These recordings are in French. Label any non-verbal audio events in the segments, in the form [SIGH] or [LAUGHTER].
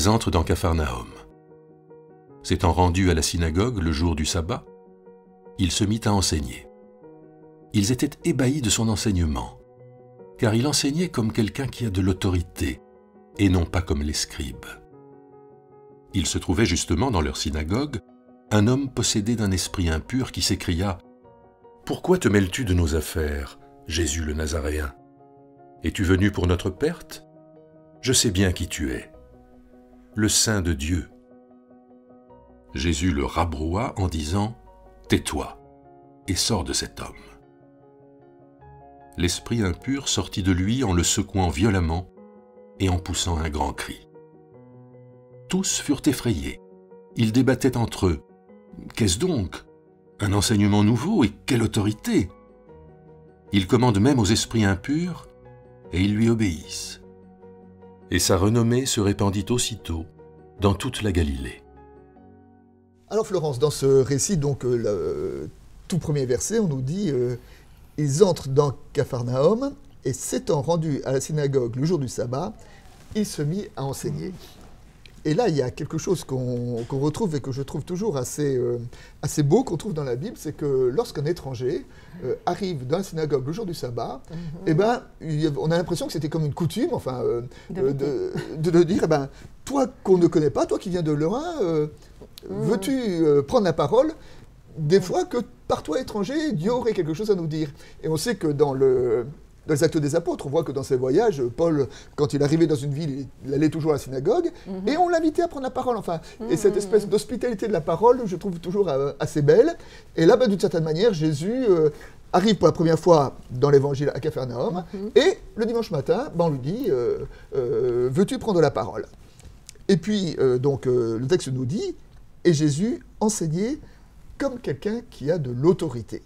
ils entrent dans Capharnaüm. S'étant rendu à la synagogue le jour du sabbat, il se mit à enseigner. Ils étaient ébahis de son enseignement, car il enseignait comme quelqu'un qui a de l'autorité, et non pas comme les scribes. Il se trouvait justement dans leur synagogue un homme possédé d'un esprit impur qui s'écria ⁇ Pourquoi te mêles-tu de nos affaires, Jésus le Nazaréen? Es-tu venu pour notre perte? Je sais bien qui tu es, le Saint de Dieu. Jésus le rabroua en disant ⁇ Tais-toi et sors de cet homme. L'esprit impur sortit de lui en le secouant violemment et en poussant un grand cri. Tous furent effrayés. Ils débattaient entre eux. Qu'est-ce donc? Un enseignement nouveau et quelle autorité Il commande même aux esprits impurs et ils lui obéissent. Et sa renommée se répandit aussitôt dans toute la Galilée. Alors Florence, dans ce récit, donc euh, le tout premier verset, on nous dit euh, ils entrent dans Capharnaüm et s'étant rendus à la synagogue le jour du sabbat, il se mit à enseigner. Et là, il y a quelque chose qu'on retrouve et que je trouve toujours assez, euh, assez beau, qu'on trouve dans la Bible, c'est que lorsqu'un étranger euh, arrive dans la synagogue le jour du sabbat, mhm. eh ben, on a l'impression que c'était comme une coutume, enfin, euh, de, de, dire, eh ben, toi qu'on ne connaît pas, toi qui viens de loin, mhm. veux-tu prendre la parole? Des fois que par toi étranger, Dieu aurait quelque chose à nous dire. Et on sait que dans le, dans les actes des apôtres, on voit que dans ses voyages, Paul, quand il arrivait dans une ville, il allait toujours à la synagogue, mhm. et on l'invitait à prendre la parole. Enfin, et cette mhm. espèce d'hospitalité de la parole, je trouve toujours euh, assez belle. Et là, ben, d'une certaine manière, Jésus euh, arrive pour la première fois dans l'évangile à Capharnaüm, mhm. et le dimanche matin, ben, on lui dit euh, Veux-tu prendre la parole? Et puis, donc, le texte nous dit Et Jésus enseignait comme quelqu'un qui a de l'autorité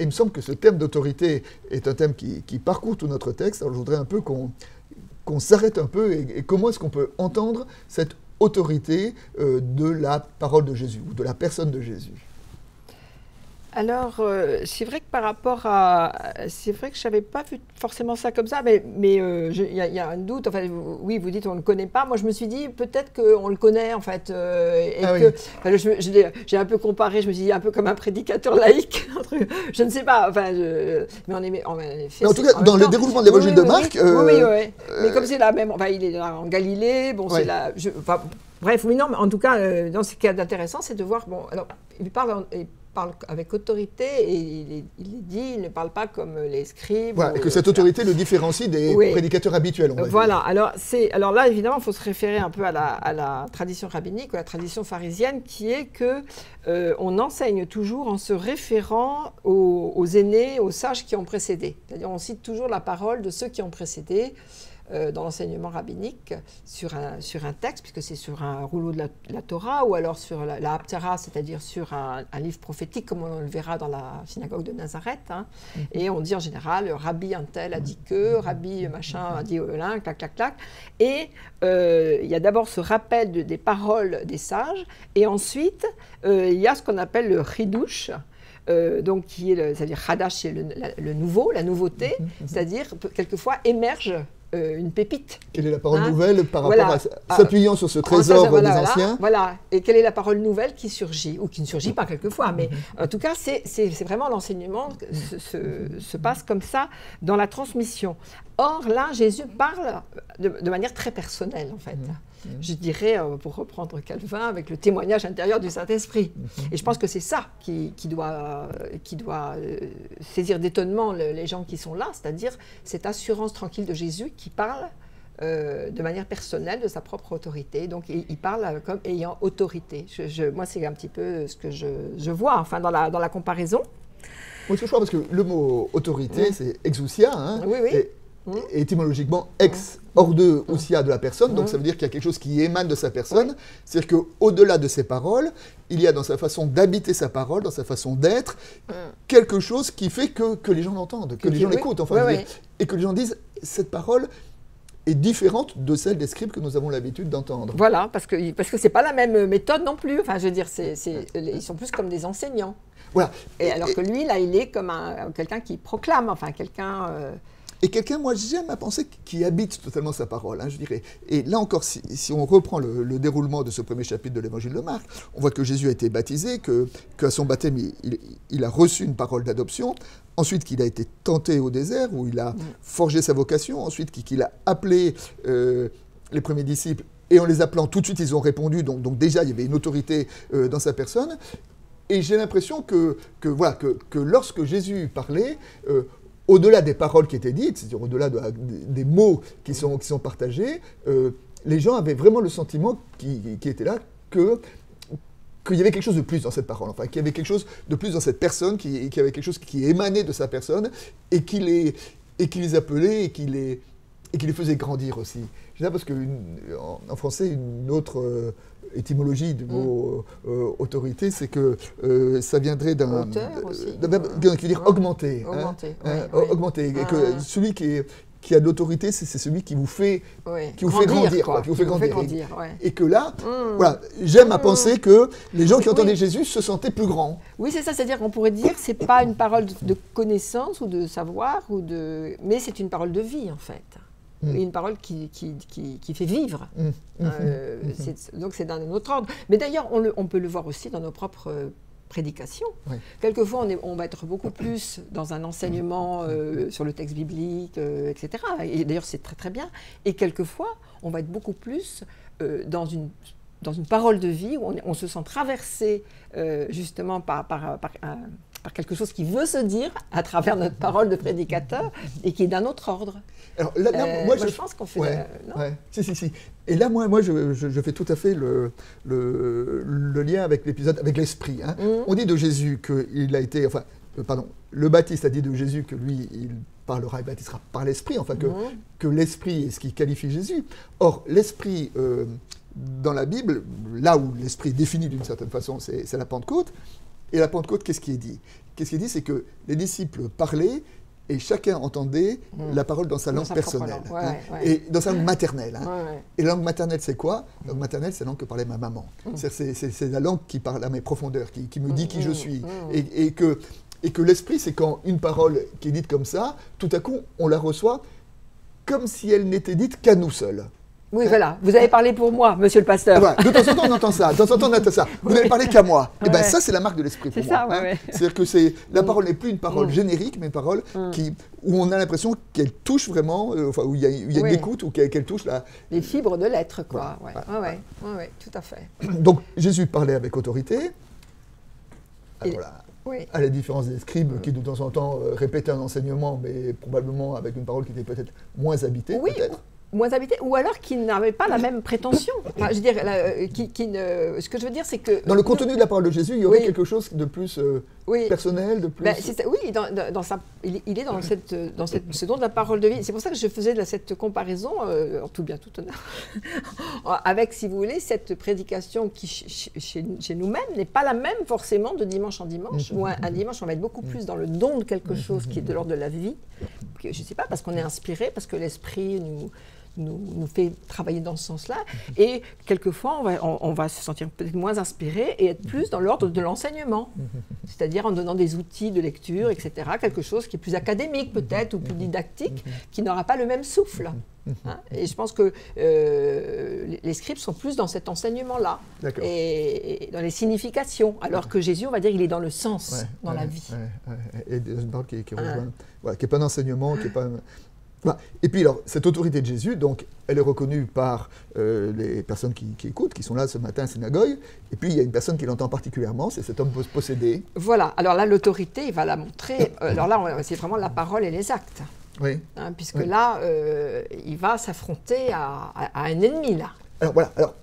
il me semble que ce terme d'autorité est un thème qui, parcourt tout notre texte. Alors je voudrais un peu qu'on s'arrête un peu et, comment est-ce qu'on peut entendre cette autorité euh, de la parole de Jésus ou de la personne de Jésus. Alors, euh, c'est vrai que par rapport à. C'est vrai que je n'avais pas vu forcément ça comme ça, mais il mais, euh, y, y, a un doute. Enfin, oui, vous dites on ne le connaît pas. Moi, je me suis dit peut-être qu'on le connaît, en fait. Euh, et ah que, j'ai un peu comparé, je me suis dit un peu comme un prédicateur laïque. [LAUGHS] je ne sais pas. Enfin, mais on est. En, en tout cas, dans le déroulement de l'évangile de Marc. Oui, oui, oui. Mais comme c'est la même. Enfin, il est en Galilée. Bon, c'est la. bref, oui, non, mais en tout cas, dans ce qui est intéressant, c'est de voir. Bon, alors, il parle parle avec autorité et il, il, dit, il ne parle pas comme les scribes. Voilà, que cette autorité le différencie des prédicateurs habituels. On voilà, alors, alors là évidemment il faut se référer un peu à la, à la tradition rabbinique ou à la tradition pharisienne qui est que euh, on enseigne toujours en se référant aux, aux aînés, aux sages qui ont précédé. C'est-à-dire on cite toujours la parole de ceux qui ont précédé. Euh, dans l'enseignement rabbinique sur un, sur un texte, puisque c'est sur un rouleau de la, Torah, ou alors sur la, la c'est-à-dire sur un, livre prophétique, comme on le verra dans la synagogue de Nazareth. Hein. Mhm. Et on dit en général, Rabbi un tel a dit que, Rabbi machin a dit l'un, clac, clac, clac. Et euh, il y a d'abord ce rappel des paroles des sages, et ensuite, euh, il y a ce qu'on appelle le chidouche, donc qui est, c'est-à-dire Hadash, c'est le, le, nouveau, la nouveauté, mhm. c'est-à-dire quelquefois émerge euh, une pépite. Quelle est la parole hein nouvelle par rapport à ah, s'appuyant sur ce trésor des anciens Voilà, et quelle est la parole nouvelle qui surgit, ou qui ne surgit pas quelquefois, mais en tout cas, c'est vraiment l'enseignement se, se, passe comme ça dans la transmission. Or, là, Jésus parle de, manière très personnelle, en fait. Mmh. Je dirais, euh, pour reprendre Calvin, avec le témoignage intérieur du Saint-Esprit. Mmh. Et je pense que c'est ça qui, doit, qui doit euh, saisir d'étonnement les gens qui sont là, c'est-à-dire cette assurance tranquille de Jésus qui parle euh, de manière personnelle de sa propre autorité. Donc, il, parle comme ayant autorité. Je, moi, c'est un petit peu ce que je, vois, enfin, dans la, dans la comparaison. Moi, je crois parce que le mot autorité, c'est exousia. Hein, oui, oui étymologiquement ex hors de ousia de la personne, donc ça veut dire qu'il y a quelque chose qui émane de sa personne, c'est-à-dire qu'au-delà de ses paroles, il y a dans sa façon d'habiter sa parole, dans sa façon d'être, quelque chose qui fait que, que les gens l'entendent, que les gens l'écoutent, enfin, et que les gens disent, cette parole est différente de celle des scripts que nous avons l'habitude d'entendre. Voilà, parce que parce que c'est pas la même méthode non plus. Enfin, je veux dire, c'est, ils sont plus comme des enseignants. Voilà. Et, alors que lui, là, il est comme quelqu'un qui proclame, enfin quelqu'un. Euh, et quelqu'un, moi j'aime à penser, qui habite totalement sa parole, hein, je dirais. Et là encore, si, on reprend le, déroulement de ce premier chapitre de l'évangile de Marc, on voit que Jésus a été baptisé, que qu'à son baptême, il, a reçu une parole d'adoption, ensuite qu'il a été tenté au désert, où il a forgé sa vocation, ensuite qu'il a appelé euh, les premiers disciples, et en les appelant, tout de suite, ils ont répondu, donc, donc déjà, il y avait une autorité euh, dans sa personne. Et j'ai l'impression que, que, voilà, que, que, lorsque Jésus parlait, euh, au-delà des paroles qui étaient dites, c'est-à-dire au-delà des mots qui sont, partagés, euh, les gens avaient vraiment le sentiment qui, était là qu'il y avait quelque chose de plus dans cette parole, enfin qu'il y avait quelque chose de plus dans cette personne, qui, qui avait quelque chose qui émanait de sa personne et qui les, et qui les appelait et qui les, et qui les faisait grandir aussi. Je dis parce qu'en en français, une autre euh, étymologie du mot mm. euh, autorité, c'est que euh, ça viendrait d'un verbe qui veut dire augmenter. Augmenter. Hein, augmenter. Et que celui qui est qui a de l'autorité, c'est celui qui vous fait, qui vous fait grandir, qui vous fait grandir. et, que là, mm. voilà, j'aime à mm. penser que les gens qui entendaient Jésus se sentaient plus grands. Oui, c'est ça, c'est-à-dire qu'on pourrait dire c'est pas une parole de connaissance ou de savoir ou de, mais c'est une parole de vie en fait. Mm. une parole qui, qui, qui, fait vivre. Mm. Euh, mm-hmm. donc c'est d'un autre ordre. Mais d'ailleurs, on, on, peut le voir aussi dans nos propres euh, prédications. Quelquefois, on, est, on, va être beaucoup plus dans un enseignement euh, sur le texte biblique, etc. Et d'ailleurs, c'est très très bien. Et quelquefois, on va être beaucoup plus dans une dans une parole de vie où on, se sent traversé justement par, par, par par quelque chose qui veut se dire à travers notre parole de prédicateur et qui est d'un autre ordre. Alors là, euh, moi, je, pense qu'on fait. Ouais, ouais. Si, si, si. Et là, moi, moi je, je, fais tout à fait le, le, le lien avec l'épisode, avec l'esprit. Hein. Mmh. On dit de Jésus qu'il a été. Enfin, euh, pardon, le Baptiste a dit de Jésus que lui, il parlera et baptisera par l'esprit, enfin, que, mmh. que l'esprit est ce qui qualifie Jésus. Or, l'esprit. Euh, dans la Bible, là où l'esprit est défini d'une certaine façon, c'est la Pentecôte. Et la Pentecôte, qu'est-ce qui est dit? Qu'est-ce qui est dit C'est que les disciples parlaient et chacun entendait hmm. la parole dans sa langue personnelle. Hein. et dans sa langue maternelle. Hein. Et la langue maternelle, c'est quoi? La langue maternelle, c'est la langue que parlait ma maman. Hmm. C'est la langue qui parle à mes profondeurs, qui, me dit qui je suis. Et, et, que, et que l'esprit, c'est quand une parole qui est dite comme ça, tout à coup, on la reçoit comme si elle n'était dite qu'à nous seuls. Oui, voilà. Vous avez parlé pour moi, monsieur le pasteur. De temps en temps, on entend ça. De temps en temps, on entend ça. Vous n'avez parlé qu'à moi. Et eh bien, ça, c'est la marque de l'esprit pour moi. Hein. C'est-à-dire que c'est la mm. parole n'est plus une parole mm. générique, mais une parole mm. qui, où on a l'impression qu'elle touche vraiment, euh, enfin, où il y a, une écoute, ou qu'elle touche la... Les fibres de l'être, quoi. Oui, ouais. Ouais, tout à fait. Donc, Jésus parlait avec autorité. voilà. À la différence des scribes qui de temps en temps euh, répétaient un enseignement, mais probablement avec une parole qui était peut-être moins habitée. Oui, moins habité, ou alors qui n'avaient pas la même prétention. [COUGHS] je veux dire, euh, qui, ne, ce que je veux dire, c'est que... Dans le contenu de la parole de Jésus, il y aurait quelque chose de plus euh, personnel, de plus... Ben, oui, dans, sa, il, est dans, cette, dans cette, ce don de la parole de vie. C'est pour ça que je faisais de cette comparaison, euh, en tout bien, tout honneur, [LAUGHS] avec, si vous voulez, cette prédication qui, chez, chez nous-mêmes, n'est pas la même forcément de dimanche en dimanche. Ou un, un, dimanche, on va être beaucoup plus dans le don de quelque chose qui est de l'ordre de la vie. je ne sais pas, parce qu'on est inspiré, parce que l'esprit nous nous, fait travailler dans ce sens-là. Et quelquefois, on va, on, va se sentir peut-être moins inspiré et être plus dans l'ordre de l'enseignement, c'est-à-dire en donnant des outils de lecture, etc., quelque chose qui est plus académique peut-être ou plus didactique, qui n'aura pas le même souffle. Hein. et je pense que euh, les scripts sont plus dans cet enseignement-là et, dans les significations, alors que Jésus, on va dire, il est dans le sens, dans la vie. et une parole qui, qui, voilà, qui n'est pas d'enseignement, qui n'est pas et puis alors, cette autorité de Jésus, donc, elle est reconnue par euh, les personnes qui, écoutent, qui sont là ce matin à synagogue. Et puis il y a une personne qui l'entend particulièrement, c'est cet homme possédé. Voilà. Alors là, l'autorité, il va la montrer. Euh, alors là, c'est vraiment la parole et les actes. Oui. Hein, puisque là, euh, il va s'affronter à, un ennemi là. Alors voilà. Alors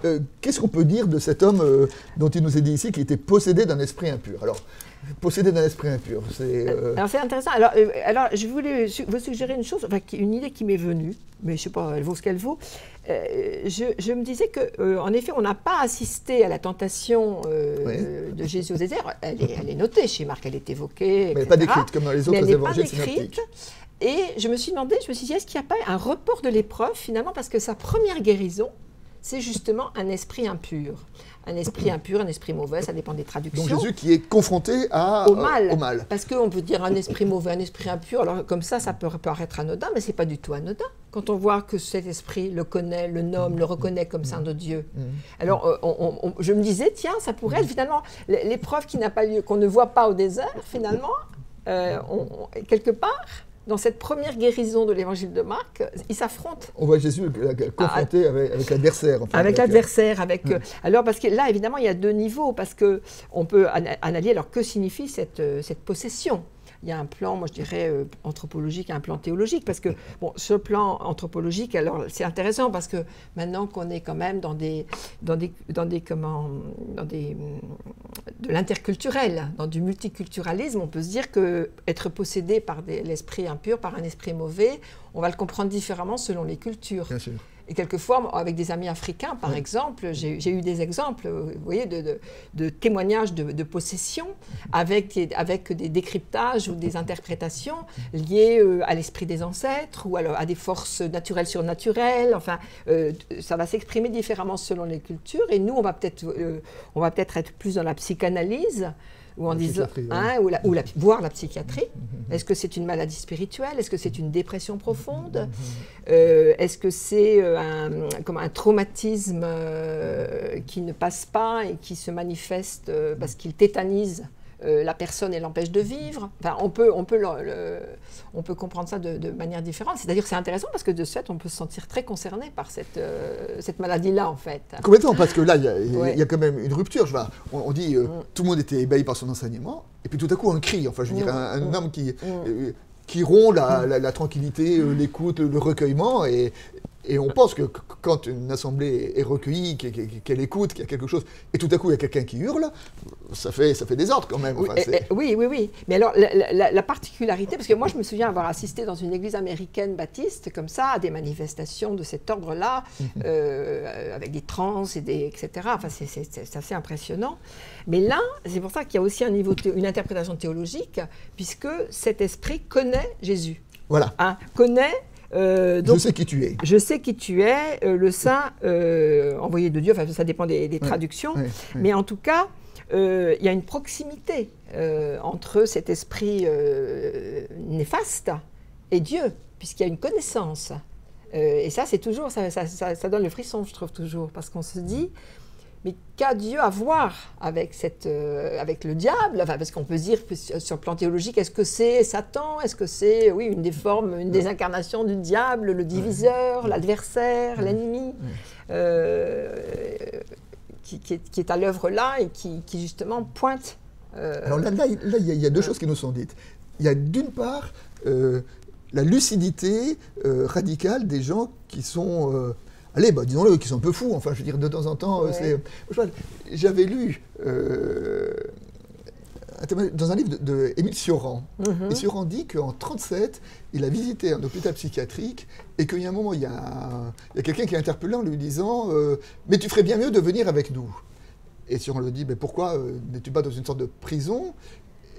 qu'est-ce qu'on peut dire de cet homme dont il nous est dit ici qu'il était possédé d'un esprit impur? Alors possédé d'un esprit impur. C'est, euh, Alors c'est intéressant. Alors, euh, alors je voulais vous suggérer une chose, enfin, une idée qui m'est venue, mais je ne sais pas, elle vaut ce qu'elle vaut. Euh, je, me disais que, en effet, on n'a pas assisté à la tentation de Jésus au désert. Elle est, elle est, notée chez Marc, elle est évoquée. Mais elle n'est pas décrite comme dans les autres évangiles synoptiques. Et je me suis demandé, je me suis dit, est-ce qu'il n'y a pas un report de l'épreuve finalement, parce que sa première guérison, c'est justement un esprit impur. un esprit impur, un esprit mauvais, ça dépend des traductions. Donc Jésus qui est confronté à, au mal. au mal. Parce qu'on peut dire un esprit mauvais, un esprit impur. Alors comme ça, ça peut paraître anodin, mais c'est pas du tout anodin. Quand on voit que cet esprit le connaît, le nomme, le reconnaît comme saint de Dieu. Alors euh, on- on- je me disais, tiens, ça pourrait être finalement l'épreuve qui n'a pas lieu, qu'on ne voit pas au désert, finalement, euh, on- quelque part. Dans cette première guérison de l'évangile de Marc, ils s'affrontent. On voit Jésus confronté avec, avec l'adversaire. enfin, Avec euh, l'adversaire, avec. euh, alors parce que là, évidemment, il y a deux niveaux parce que on peut ana- analyser. Alors que signifie cette euh, cette possession? Il y a un plan, moi je dirais euh, anthropologique, et un plan théologique parce que bon, ce plan anthropologique, alors c'est intéressant parce que maintenant qu'on est quand même dans des dans des dans des comment dans des de l'interculturel, dans du multiculturalisme, on peut se dire que être possédé par l'esprit impur, par un esprit mauvais, on va le comprendre différemment selon les cultures. Bien sûr. Et quelquefois, avec des amis africains, par Oui. exemple, j'ai eu des exemples, euh, vous voyez, de, de- de témoignages de, de possession avec des, avec des décryptages ou des interprétations liées euh, à l'esprit des ancêtres ou alors à des forces naturelles surnaturelles. Enfin, euh, ça va s'exprimer différemment selon les cultures. Et nous, on va peut-être euh, on va peut-être être plus dans la psychanalyse ou en disant, hein, ou, la, ou la- voire la psychiatrie. Est-ce que c'est une maladie spirituelle? Est-ce que c'est une dépression profonde? Euh, Est-ce que c'est euh, un, comme un traumatisme euh, qui ne passe pas et qui se manifeste euh, parce qu'il tétanise euh, la personne et l'empêche de vivre enfin, on, peut, on, peut le- le- on peut comprendre ça de, de manière différente. C'est-à-dire que c'est intéressant parce que de ce fait, on peut se sentir très concerné par cette, euh, cette maladie-là, en fait. Complètement, parce que là, il y, a- Ouais. y quand même une rupture. Je vois, on, on dit, euh, tout le monde était ébahi par son enseignement, et puis tout à coup, un cri. Enfin, je veux dire, un, un homme qui, qui rompt la, la- la tranquillité, l'écoute, le recueillement, et, et on pense que quand une assemblée est recueillie, qu'elle écoute, qu'il y a quelque chose, et tout à coup, il y a quelqu'un qui hurle, ça fait, ça fait des ordres quand même. Enfin, eh, eh, oui, oui, oui. Mais alors, la, la- la particularité, parce que moi, je me souviens avoir assisté dans une église américaine baptiste, comme ça, à des manifestations de cet ordre-là, Mhm. euh, avec des trans, et des, etc. Enfin, c'est- assez impressionnant. Mais là, c'est pour ça qu'il y a aussi un niveau, une interprétation théologique, puisque cet esprit connaît Jésus. Voilà, hein, connaît. Euh, donc, je sais qui tu es. je sais qui tu es, euh, le saint euh, envoyé de Dieu, enfin ça dépend des, des traductions, ouais, ouais. mais en tout cas, il y a une proximité entre cet esprit néfaste et Dieu, puisqu'il y a une connaissance. Et ça, c'est toujours, ça, ça- ça- ça donne le frisson, je trouve toujours, parce qu'on se dit, mais qu'a Dieu à voir avec, cette, euh, avec le diable? Enfin, Parce qu'on peut se dire, sur le plan théologique, est-ce que c'est Satan? Est-ce que c'est, oui, une des formes, une des incarnations du diable, le diviseur, l'adversaire, l'ennemi euh, qui, qui est, qui est à l'œuvre là et qui, qui justement pointe. euh, Alors là, là, il là, il y, a- il y a deux choses qui nous sont dites. Il y a d'une part la lucidité radicale des gens qui sont, allez, bah, disons-le, qui sont un peu fous. Enfin, je veux dire, de temps en temps, euh, Ouais. J'avais lu euh, dans un livre de, de Émile Cioran. mhm. Et Cioran dit qu'en 37, il a visité un hôpital psychiatrique et qu'il y a un moment, il y a, quelqu'un qui a interpellé en lui disant euh, Mais tu ferais bien mieux de venir avec nous. Et Cioran lui dit Mais pourquoi euh, n'es-tu pas dans une sorte de prison?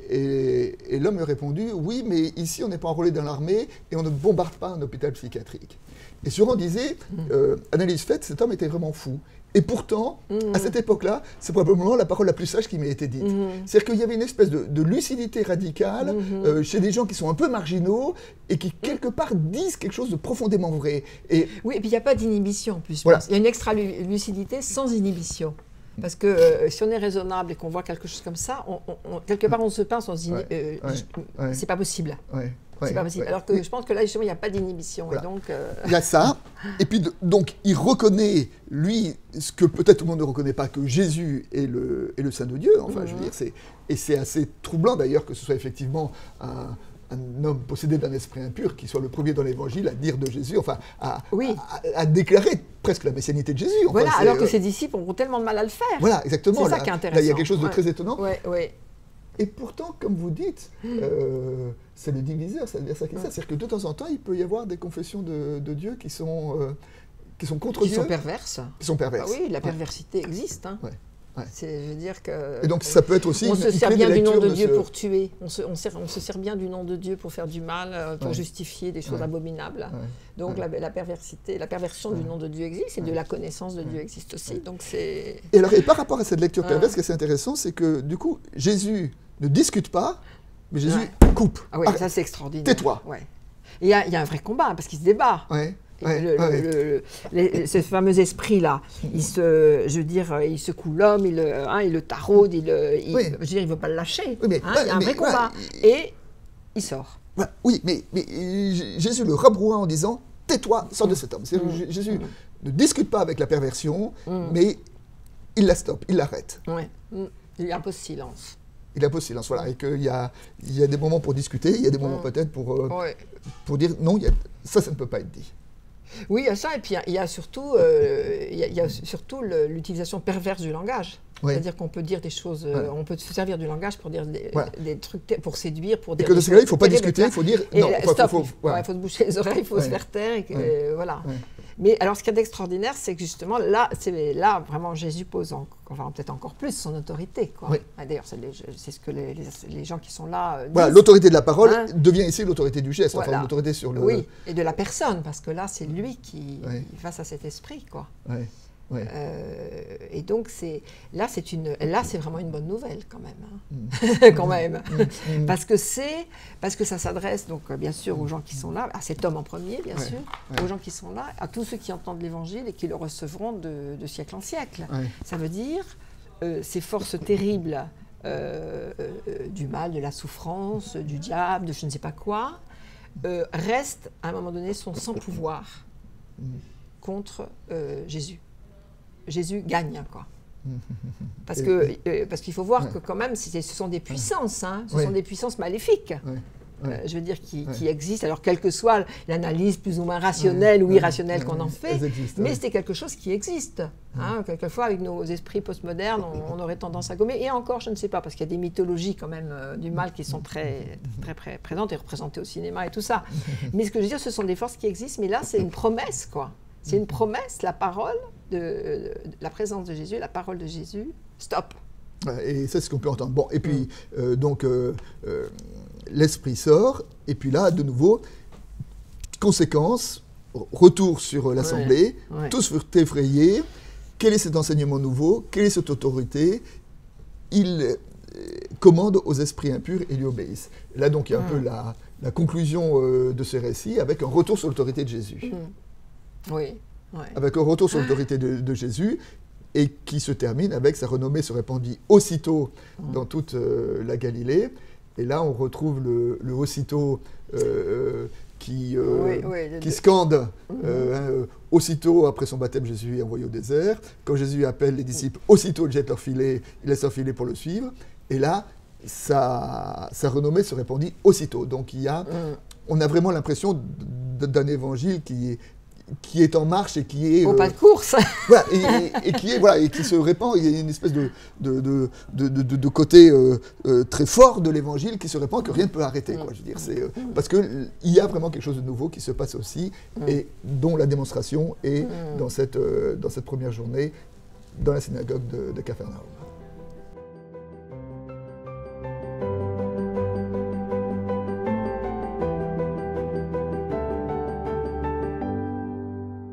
Et, et l'homme lui a répondu Oui, mais ici, on n'est pas enrôlé dans l'armée et on ne bombarde pas un hôpital psychiatrique. Et Cioran disait euh, Analyse faite, cet homme était vraiment fou. Et pourtant, à cette époque-là, c'est probablement la parole la plus sage qui m'a été dite. Mhm. C'est-à-dire qu'il y avait une espèce de, de lucidité radicale Mhm. euh, chez des gens qui sont un peu marginaux et qui, quelque part, disent quelque chose de profondément vrai. Et Oui, et puis il n'y a pas d'inhibition en plus. Voilà. Il y a une extra-lucidité sans inhibition. Parce que euh, si on est raisonnable et qu'on voit quelque chose comme ça, on- on- on- quelque part on se peint sans ini- Ouais, euh, ouais, je- ouais. C'est pas possible. ouais, c'est ouais, pas possible. ouais. Alors que je pense que là, justement, il n'y a pas d'inhibition. Voilà. Et donc, euh, [LAUGHS] Il y a ça. Et puis, de- donc, il reconnaît, lui, ce que peut-être tout le monde ne reconnaît pas, que Jésus est le, est le Saint de Dieu. Enfin, je veux Mhm. dire, c'est, et c'est assez troublant d'ailleurs que ce soit effectivement un, un homme possédé d'un esprit impur qui soit le premier dans l'évangile à dire de Jésus, enfin, à, Oui. à, à déclarer presque la messianité de Jésus. Enfin, voilà, alors que euh, ses disciples ont tellement de mal à le faire. Voilà, exactement. C'est ça qui est Là, il y a intéressant. quelque chose de Ouais. très étonnant. Ouais, ouais. Et pourtant, comme vous dites, euh, c'est le diviseur, c'est l'adversaire qui. C'est-à-dire que de temps en temps, il peut y avoir des confessions de, de Dieu qui sont, euh, qui sont contre Qui Dieu, sont perverses. qui sont Ah perverses. oui, la perversité existe. hein. Ouais. Je veux dire que. Et donc ça peut être aussi on une, se sert bien du nom de Dieu ce- pour tuer. On se, on, sert, on se sert bien du nom de Dieu pour faire du mal, euh, pour Ouais. justifier des choses Ouais. abominables. Donc la, la perversité, la perversion du nom de Dieu existe et de la connaissance de Dieu existe aussi. Donc c'est. Et, alors, et par rapport à cette lecture perverse, ce qui est intéressant, c'est que du coup, Jésus ne discute pas, mais Jésus coupe. Ah oui, ça c'est extraordinaire. tais-toi. Il y, a- il y a un vrai combat parce qu'il se débat. Ouais, Et ouais, le- le- ouais. le- le- les- ce fameux esprit-là, il se, je veux dire, euh, il secoue l'homme, il, le- hein, il le taraude, il, le- il- Oui. je veux dire, il veut pas le lâcher. Oui, mais- hein, ouais, il y a un mais vrai combat. Et il sort. Oui, mais, euh, Jésus le rabroua en disant Tais-toi, sors Mm. de cet homme. J- Jésus ne discute pas avec la perversion, mais il la stoppe, il l'arrête. Mm. Il impose silence. Il impose silence. Voilà. Et qu'il y a, il y a des moments pour discuter, il y a des moments Mm. peut-être pour, euh, Ouais. pour dire Non, il y a- ça, ça ne peut pas être dit. Oui, il y a ça, et puis il y a- il y, a surtout, euh, il y a, il y a surtout le- l'utilisation perverse du langage. C'est-à-dire qu'on peut dire des choses, euh, Ouais. on peut se servir du langage pour dire des, Voilà. des trucs, pour séduire, pour Et dire. que des dans ce cas-là, il ne faut pas discuter, il faut dire Et Non, il faut- faut, voilà. ouais, il faut se boucher les oreilles, il faut se faire taire, et que- euh, voilà. Mais alors, ce qu'il y a d'extraordinaire, c'est que justement, là, c'est là vraiment Jésus pose, en- enfin peut-être encore plus son autorité, quoi. Oui. Ah, D'ailleurs, c'est ce que les, les- les gens qui sont là euh, Voilà, l'autorité de la parole Hein devient ici l'autorité du geste, enfin l'autorité sur le. Oui, et de la personne, parce que là, c'est lui qui, face à cet esprit, quoi. Ouais. Euh, et donc c'est là c'est une là c'est vraiment une bonne nouvelle quand même Mm. hein. [LAUGHS] quand même parce que c'est parce que ça s'adresse donc euh, bien sûr aux gens qui sont là à cet homme en premier bien Ouais, sûr ouais. aux gens qui sont là à tous ceux qui entendent l'évangile et qui le recevront de, de siècle en siècle ça veut dire euh, ces forces terribles euh, du mal de la souffrance du diable de je ne sais pas quoi restent à un moment donné sont sans pouvoir Mm. contre Jésus Jésus gagne, quoi. [LAUGHS] Parce que euh, parce qu'il faut voir Ouais. que quand même, ce sont des puissances, hein, ce sont des puissances maléfiques. Euh, je veux dire, qui, qui existent. Alors, quelle que soit l'analyse plus ou moins rationnelle ou irrationnelle qu'on en fait, existent, mais c'était quelque chose qui existe. Hein. Quelquefois, avec nos esprits postmodernes, on, on aurait tendance à gommer. Et encore, je ne sais pas, parce qu'il y a des mythologies quand même euh, du mal qui sont très, très, très présentes et représentées au cinéma et tout ça. [LAUGHS] Mais ce que je veux dire, ce sont des forces qui existent, mais là, c'est une promesse, quoi. C'est une promesse, la parole, de, de la présence de Jésus, la parole de Jésus. Stop. Ouais, Et c'est ce qu'on peut entendre. Bon, et puis, Mm. euh, donc, euh, euh, l'esprit sort, et puis là, de nouveau, conséquence, retour sur l'Assemblée, ouais. tous furent effrayés. Quel est cet enseignement nouveau? Quelle est cette autorité? Il commande aux esprits impurs et lui obéissent. Là, donc, il y a un Mm. peu la, la conclusion de ce récit avec un retour sur l'autorité de Jésus. Oui. Ouais. Avec un retour sur l'autorité de, de Jésus et qui se termine avec sa renommée se répandit aussitôt dans toute euh, la Galilée. Et là, on retrouve le, le aussitôt euh, qui, euh, Oui, oui, le- qui scande hein, aussitôt après son baptême, Jésus est envoyé au désert. Quand Jésus appelle les disciples, aussitôt ils jettent leur filet, ils laissent leur filet pour le suivre. Et là, sa, sa renommée se répandit aussitôt. Donc il y a, on a vraiment l'impression d'un évangile qui est, qui est en marche et qui est Au euh, pas de course. [LAUGHS] voilà, et, et- et qui est voilà et qui se répand. Il y a une espèce de de, de, de, côté euh, euh, très fort de l'évangile qui se répand que rien ne peut arrêter. Quoi, je veux dire, c'est euh, parce que il y a vraiment quelque chose de nouveau qui se passe aussi et dont la démonstration est dans cette euh, dans cette première journée dans la synagogue de, de.